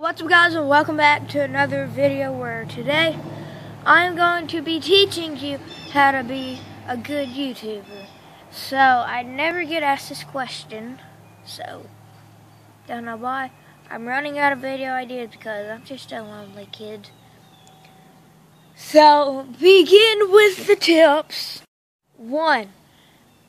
What's up guys and welcome back to another video where today I'm going to be teaching you how to be a good YouTuber. So I never get asked this question, so don't know why. I'm running out of video ideas because I'm just a lonely kid. So begin with the tips. One.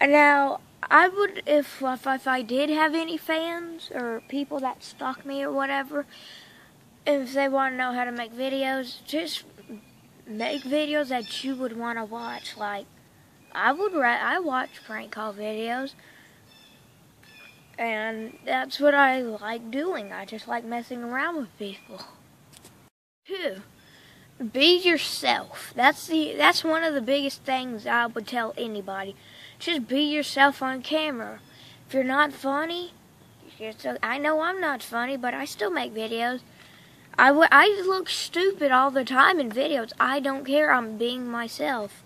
Now I would if, if if I did have any fans or people that stalk me or whatever, if they want to know how to make videos, just make videos that you would want to watch. Like I would, I watch prank call videos, and that's what I like doing. I just like messing around with people. Two, be yourself. That's the that's one of the biggest things I would tell anybody. Just be yourself on camera. If you're not funny, I know I'm not funny, but I still make videos. I, w- I look stupid all the time in videos. I don't care. I'm being myself.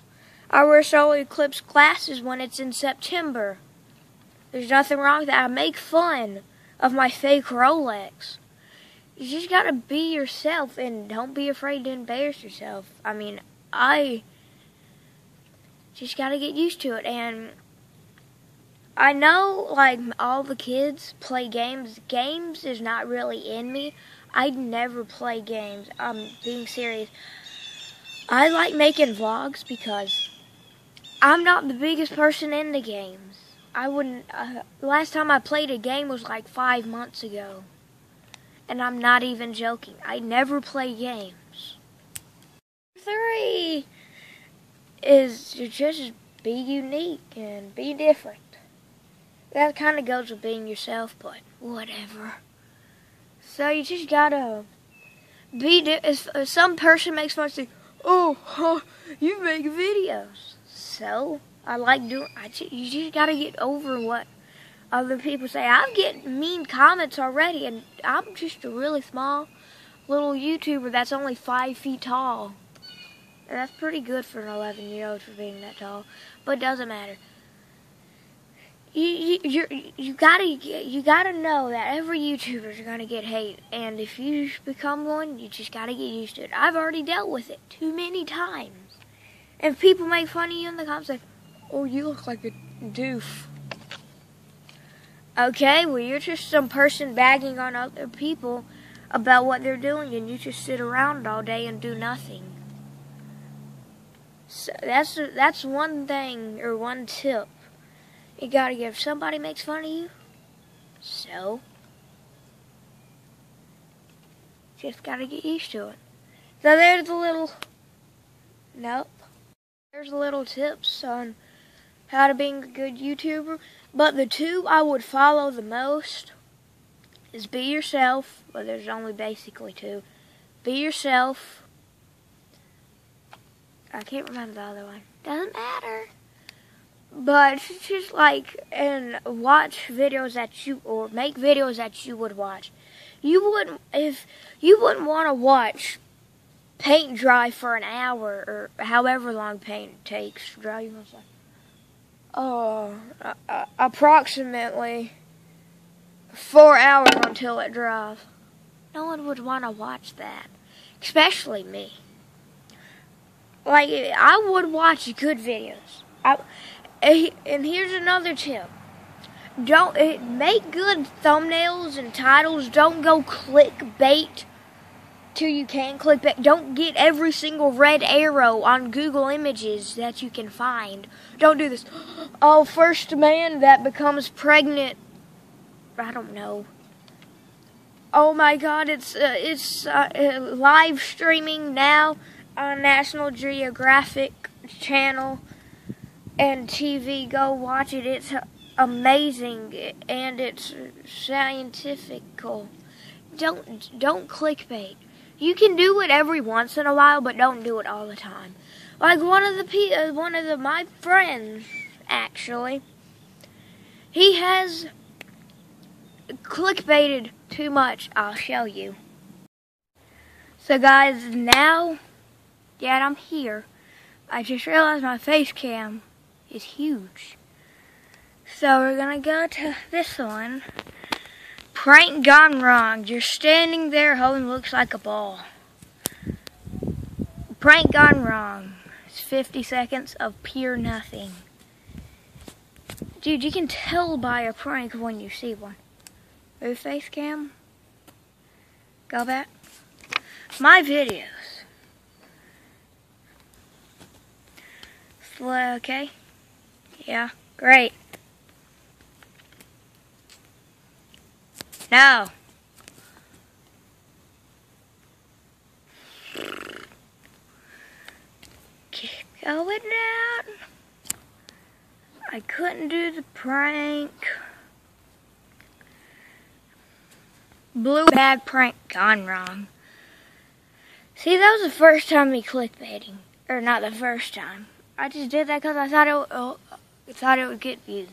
I wear solar eclipse glasses when it's in September. There's nothing wrong with that. I make fun of my fake Rolex. You just gotta be yourself and don't be afraid to embarrass yourself. I mean, I just got to get used to it. And I know, like, all the kids play games. Games is not really in me. I'd never play games. I'm being serious. I like making vlogs because I'm not the biggest person in the games. I wouldn't. Uh, last time I played a game was like five months ago. And I'm not even joking. I never play games. Three is to just be unique and be different. That kind of goes with being yourself, but whatever. So you just gotta be. If, if some person makes fun, of you, "Oh, huh, you make videos." So I like doing. I just, you just gotta get over what other people say. I'm getting mean comments already, and I'm just a really small little YouTuber that's only five feet tall. And that's pretty good for an 11 year old for being that tall. But it doesn't matter. You you you you gotta you gotta know that every YouTuber is gonna get hate, and if you become one, you just gotta get used to it. I've already dealt with it too many times, and people make fun of you in the comments like, "Oh, you look like a doof." Okay, well you're just some person bagging on other people about what they're doing, and you just sit around all day and do nothing. So that's that's one thing or one tip you gotta give. Somebody makes fun of you, so just gotta get used to it. So there's a little nope. There's a little tips on how to being a good YouTuber. But the two I would follow the most is be yourself. Well, there's only basically two. Be yourself I can't remember the other one. Doesn't matter. But just like and watch videos that you or make videos that you would watch. You wouldn't if you wouldn't want to watch paint dry for an hour or however long paint takes to dry. You must like, oh, uh, uh, approximately four hours until it dries. No one would want to watch that, especially me like I would watch good videos. I, and here's another tip: don't eh, make good thumbnails and titles. Don't go clickbait till you can clickbait. Don't get every single red arrow on Google Images that you can find. Don't do this. Oh, first man that becomes pregnant. I don't know. Oh my God! It's uh, it's uh, live streaming now on National Geographic channel and TV. Go watch it. It's amazing and it's scientifical. Don't don't clickbait. You can do it every once in a while, but don't do it all the time. Like one of the uh, one of the my friends actually, he has clickbaited too much. I'll show you. So guys, now Dad, I'm here. I just realized my face cam is huge. So we're gonna go to this one. Prank gone wrong. You're standing there holding looks like a ball. Prank gone wrong. It's 50 seconds of pure nothing. Dude, you can tell by a prank when you see one. Move face cam. Go back. My videos. Slow, okay? Yeah, great. No. Keep going down. I couldn't do the prank. Blue bag prank gone wrong. See, that was the first time me clickbaiting. Or not the first time. I just did that because I thought it, oh, thought it would get views.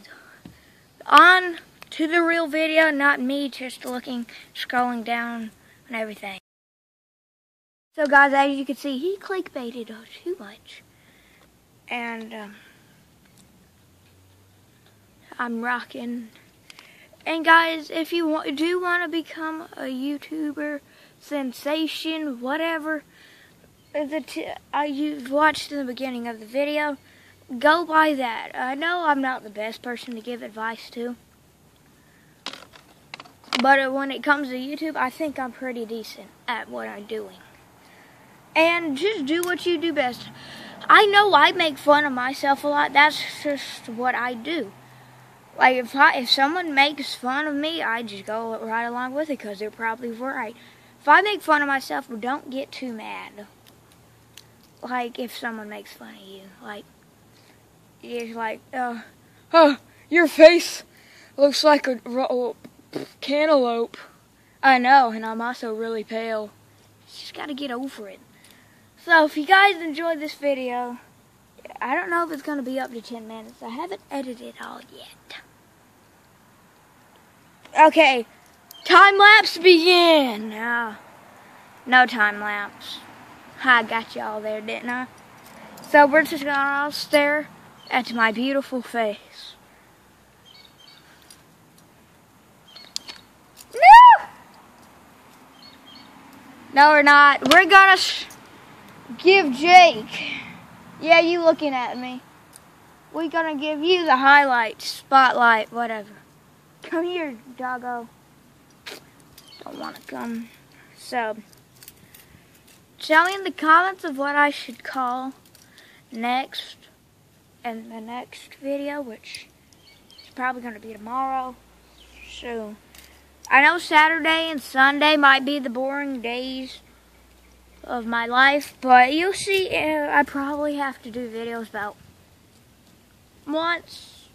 On to the real video, not me just looking, scrolling down and everything. So guys, as you can see, he clickbaited too much. And um, I'm rocking. And guys, if you want, do want to become a YouTuber, sensation, whatever, the uh, you've watched in the beginning of the video, go by that. I know I'm not the best person to give advice to. But when it comes to YouTube, I think I'm pretty decent at what I'm doing. And just do what you do best. I know I make fun of myself a lot. That's just what I do. Like if I, if someone makes fun of me, I just go right along with it because they're probably right. If I make fun of myself, don't get too mad. Like if someone makes fun of you, like it's like, uh, oh, your face looks like a cantaloupe. I know, and I'm also really pale. Just gotta get over it. So, if you guys enjoyed this video, I don't know if it's gonna be up to 10 minutes. I haven't edited it all yet. Okay, time lapse begin. No, no time lapse. I got y'all there, didn't I? So we're just gonna all stare at my beautiful face. No! No, we're not. We're gonna give Jake. Yeah, you looking at me. We're gonna give you the highlight, spotlight, whatever. Come here, doggo. Don't wanna come. So, tell me in the comments of what I should call next in the next video, which is probably gonna be tomorrow. So, I know Saturday and Sunday might be the boring days of my life, but you'll see uh, I probably have to do videos about once.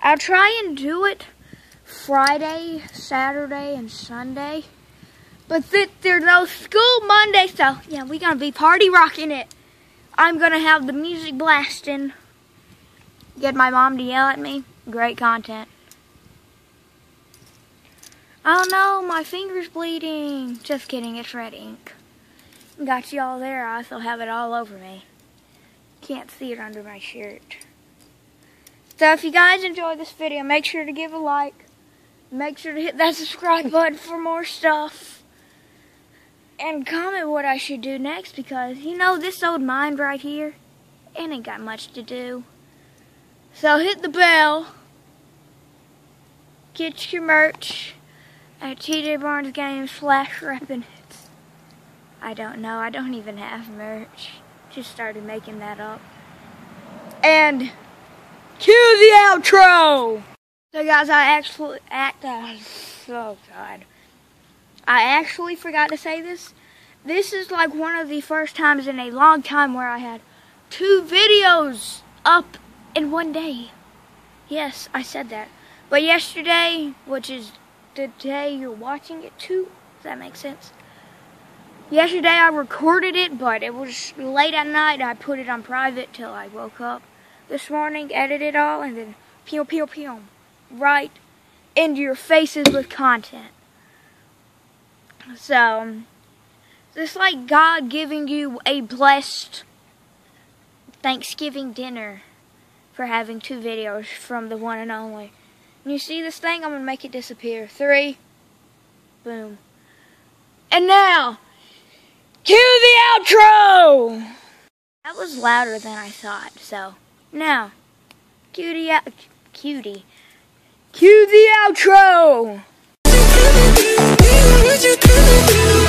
I'll try and do it Friday, Saturday, and Sunday. But th there's no school Monday, so yeah, we're gonna be party rocking it. I'm gonna have the music blasting. Get my mom to yell at me. Great content. Oh no, my finger's bleeding. Just kidding, it's red ink. Got you all there, I also have it all over me. Can't see it under my shirt. So if you guys enjoyed this video, make sure to give a like. Make sure to hit that subscribe button for more stuff. And comment what I should do next because, you know, this old mind right here, it ain't got much to do. So hit the bell. Get your merch at TJ Barnes Games slash repping it. I don't know. I don't even have merch. Just started making that up. And cue the outro! So guys, I actually act uh, oh god. I actually forgot to say this. This is like one of the first times in a long time where I had two videos up in one day. Yes, I said that. But yesterday, which is the day you're watching it too. Does that make sense? Yesterday I recorded it, but it was late at night. I put it on private till I woke up. This morning, edited it all, and then pew pew pew, right into your faces with content. So, it's like God giving you a blessed Thanksgiving dinner for having two videos from the one and only When you see this thing, I'm going to make it disappear. Three. Boom. And now, cue the outro! That was louder than I thought, so now, cutie, cutie, cue the outro! what you do, do, do.